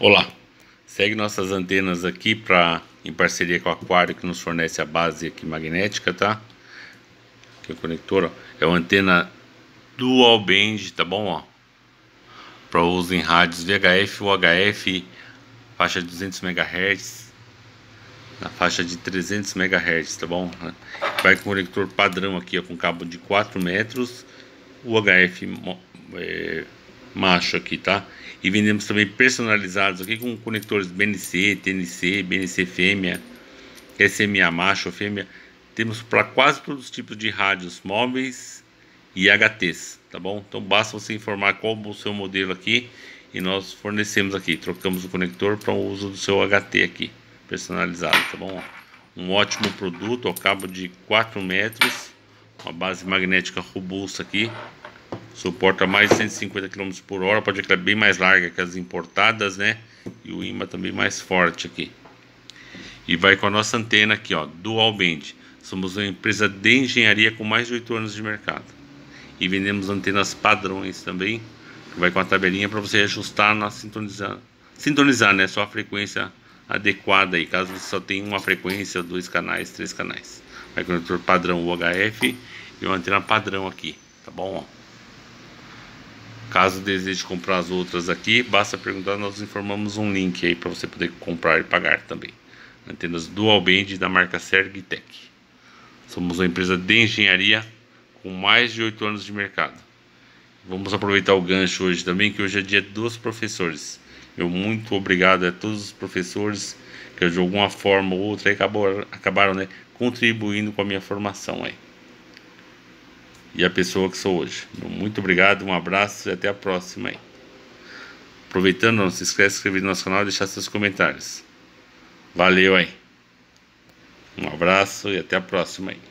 Olá, segue nossas antenas aqui para em parceria com o Aquário que nos fornece a base aqui magnética, tá? Aqui o conector, ó, é uma antena dual band, tá bom, ó? Para uso em rádios VHF, UHF, faixa de 200 MHz, na faixa de 300 MHz, tá bom? Vai com conector padrão aqui, ó, com cabo de 4 metros, UHF é, macho aqui, tá? E vendemos também personalizados aqui com conectores BNC, TNC, BNC fêmea, SMA macho, fêmea. Temos para quase todos os tipos de rádios móveis e HTs, tá bom? Então basta você informar qual o seu modelo aqui e nós fornecemos aqui. Trocamos o conector para o uso do seu HT aqui, personalizado, tá bom? Um ótimo produto, ao cabo de 4 metros, uma base magnética robusta aqui, suporta mais de 150 km por hora, pode ser bem mais larga que as importadas, né? E o imã também mais forte aqui. E vai com a nossa antena aqui, ó, Dual Band. Somos uma empresa de engenharia com mais de 8 anos de mercado. E vendemos antenas padrões também, que vai com a tabelinha para você ajustar na sintonizar, sintonizar, né, sua frequência adequada aí, caso você só tenha uma frequência, dois canais, três canais. Vai com o padrão UHF e uma antena padrão aqui, tá bom? Ó. Caso deseje comprar as outras aqui, basta perguntar, nós informamos um link aí para você poder comprar e pagar também. Antenas Dual Band da marca Sergitech. Somos uma empresa de engenharia com mais de 8 anos de mercado. Vamos aproveitar o gancho hoje também, que hoje é dia dos professores. Eu muito obrigado a todos os professores que de alguma forma ou outra acabaram, acabaram né, contribuindo com a minha formação aí e a pessoa que sou hoje. Muito obrigado, um abraço e até a próxima aí. Aproveitando, não se esqueça de inscrever no nosso canal e deixar seus comentários. Valeu aí. Um abraço e até a próxima aí.